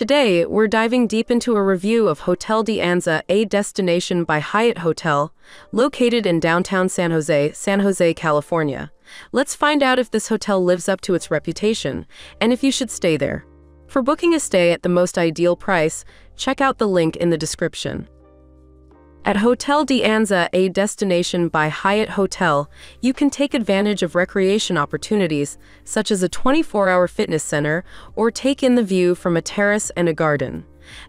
Today, we're diving deep into a review of Hotel de Anza, a destination by Hyatt Hotel, located in downtown San Jose, San Jose, California. Let's find out if this hotel lives up to its reputation and if you should stay there. For booking a stay at the most ideal price, check out the link in the description. At Hotel de Anza, a destination by Hyatt Hotel, you can take advantage of recreation opportunities, such as a 24-hour fitness center, or take in the view from a terrace and a garden.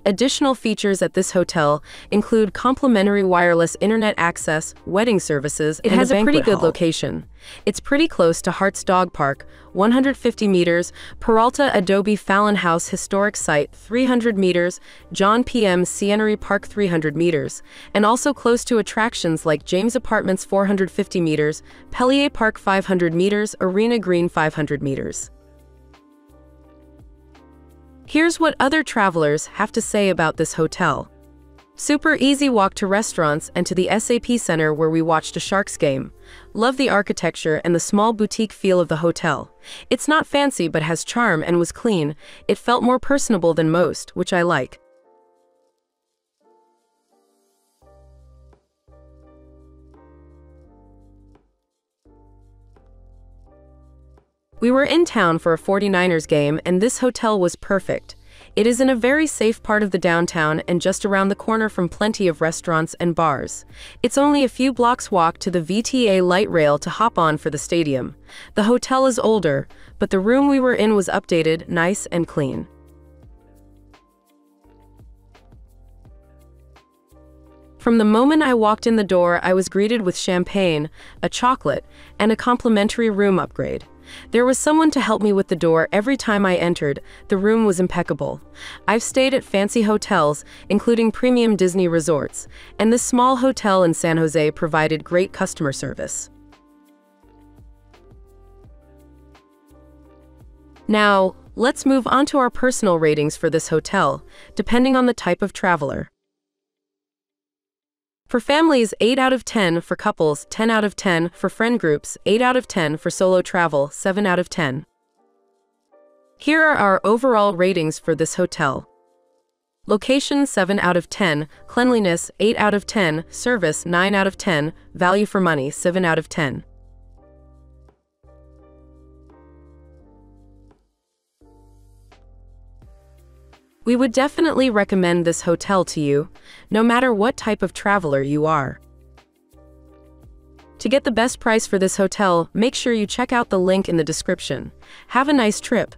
Additional features at this hotel include complimentary wireless internet access, wedding services, it has a, a pretty good hall. location. It's pretty close to Hart's Dog Park, 150 meters, Peralta Adobe Fallon House Historic Site, 300 meters, John P. McEnery Park, 300 meters, and also close to attractions like James Apartments, 450 meters, Pellier Park, 500 meters, Arena Green, 500 meters. Here's what other travelers have to say about this hotel. Super easy walk to restaurants and to the SAP Center where we watched a Sharks game. Love the architecture and the small boutique feel of the hotel. It's not fancy but has charm and was clean. It felt more personable than most, which I like. We were in town for a 49ers game, and this hotel was perfect. It is in a very safe part of the downtown and just around the corner from plenty of restaurants and bars. It's only a few blocks walk to the VTA light rail to hop on for the stadium. The hotel is older, but the room we were in was updated, nice and clean. From the moment I walked in the door, I was greeted with champagne, a chocolate, and a complimentary room upgrade. There was someone to help me with the door every time I entered. The room was impeccable. I've stayed at fancy hotels, including premium Disney resorts, and this small hotel in San Jose provided great customer service. Now, let's move on to our personal ratings for this hotel, depending on the type of traveler. For families, 8 out of 10. For couples, 10 out of 10. For friend groups, 8 out of 10. For solo travel, 7 out of 10. Here are our overall ratings for this hotel. Location 7 out of 10, cleanliness 8 out of 10, service 9 out of 10, value for money 7 out of 10. We would definitely recommend this hotel to you, no matter what type of traveler you are. To get the best price for this hotel, make sure you check out the link in the description. Have a nice trip.